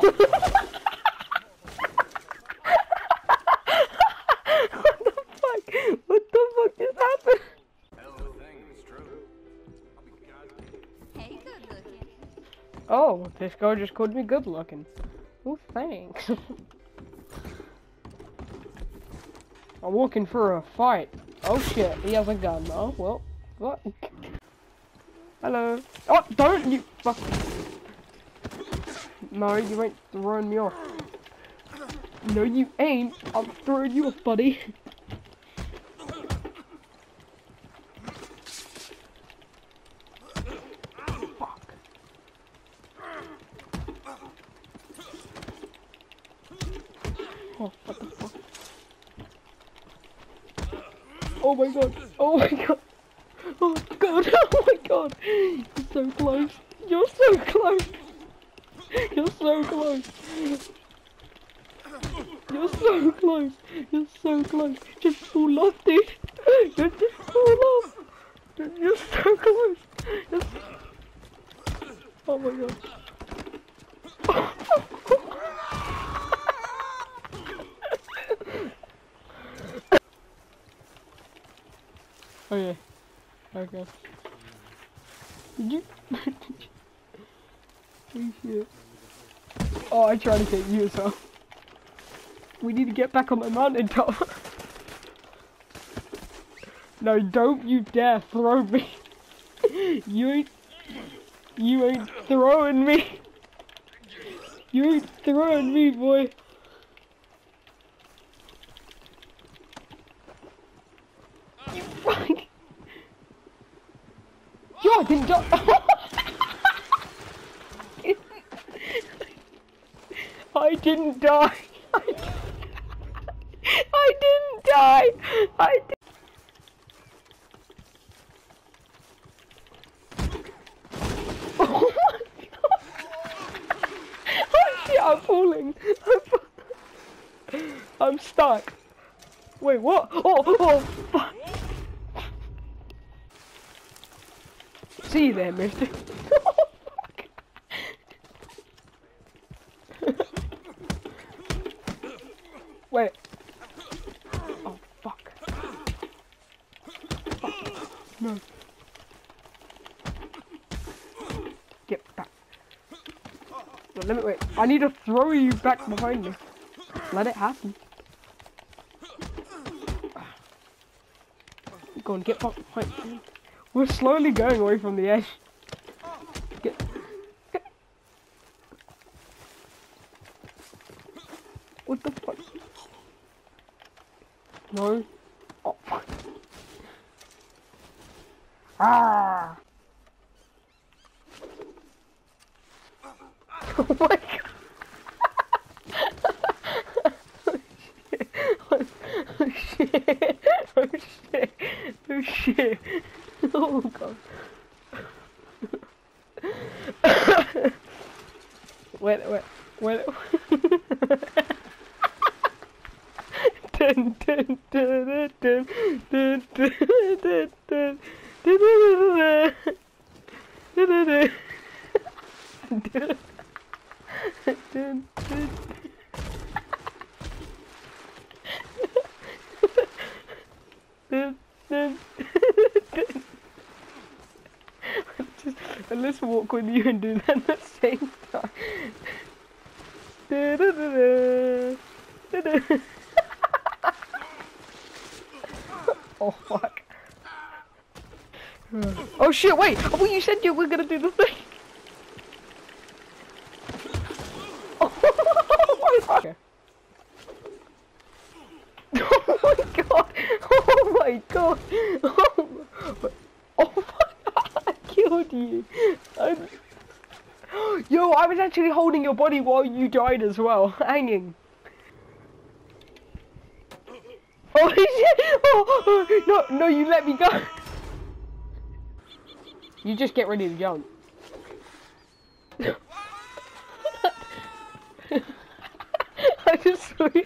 what the fuck? What the fuck just happened? Hey, oh, this guy just called me good looking. Oh, thanks. I'm looking for a fight. Oh shit, he has a gun. Oh, well, what? Hello. Oh, don't you fuck. No, you ain't throwing me off. No, you ain't. I'm throwing you off, buddy. Oh? Oh my god. Oh my god. Oh my god. Oh my god. You're so close. You're so close. You're so close. You're so close. You're so close. Just fall off, dude. You're just fall off. You're so close. You're so... Oh my god. Yeah. Okay. Did you? oh shit. Oh, I tried to get you well. We need to get back on the mountain top. no, don't you dare throw me. you ain't. You ain't throwing me. You ain't throwing me, boy. You fuck. Yo, I didn't die. I didn't die. I didn't, die. I did. Oh my god. Oh shit, I'm falling. I'm, I'm stuck. Wait, what? Oh, oh, fuck. See you there, mister. Wait. Oh, fuck. Fuck. No. Get back. No, let me wait. I need to throw you back behind me. Let it happen. Go on, get back behind me. We're slowly going away from the edge. Get. get. What the fuck? No. Oh. Ah! Oh my god! oh shit! Oh shit! Oh shit! Oh god! wait, wait, wait. Let's walk with you and do that at the same time. oh fuck. Hmm. Oh shit, wait! Oh, well, you said you were gonna do the thing! Oh my fuck! Oh my god! Oh my god! Oh, oh fuck! I killed you! I... Yo, I was actually holding your body while you died as well, hanging. Oh shit! Oh, oh, no, no, you let me go. You just get ready to jump. I just saw you.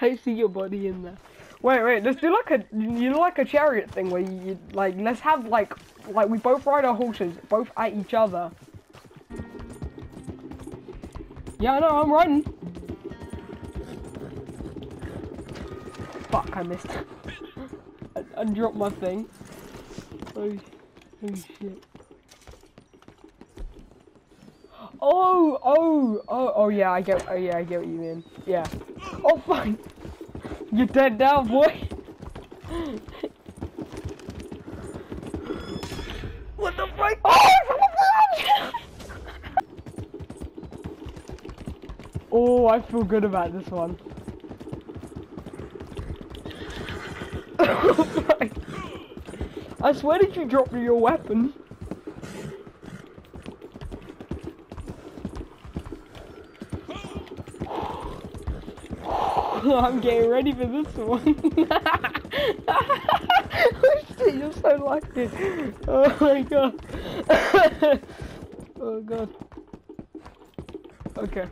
I see your body in there. Wait, wait, let's do like a, you know like a chariot thing where you, like, let's have like, like we both ride our horses, both at each other. Yeah, I know, I'm riding. Fuck, I missed. I, I dropped my thing. Oh, Oh shit. Oh, oh, oh, oh yeah, I get, oh yeah, I get what you mean. Yeah. Oh fine. You're dead now, boy. what the oh, fuck? Oh, oh, I feel good about this one. I swear did you drop your weapon? I'm getting ready for this one. you're so lucky. Oh my god. oh god. Okay.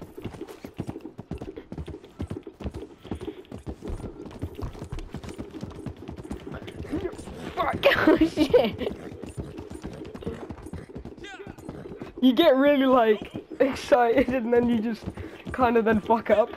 Fuck, oh shit. You get really like excited and then you just kind of then fuck up.